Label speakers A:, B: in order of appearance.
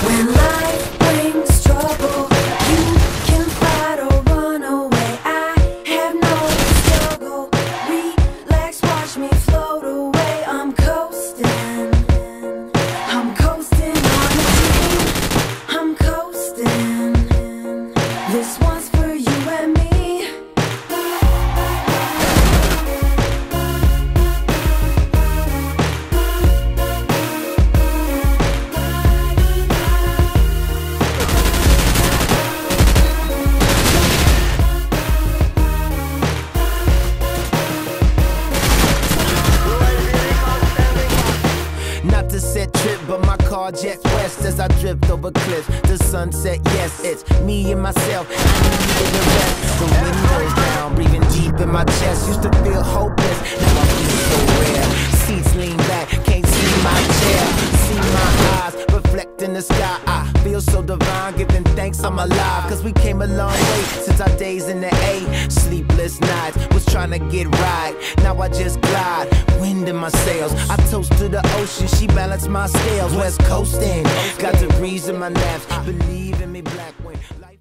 A: When
B: love but car jet west as I drift over cliffs. The sunset, yes, it's me and myself. I needed the rest. The windows down, breathing deep in my chest. Used to feel hopeless, now I feel so rare. Seats lean back, can't see my chair. See my eyes reflect in the sky. I feel so divine, giving thanks I'm alive. Cause we came a long way since our days in the A. Sleepless nights, trying to get right. Now I just glide, wind in my sails. I toast to the ocean, she balanced my scales. West coasting, got the breeze in my naps. Believe in me, black.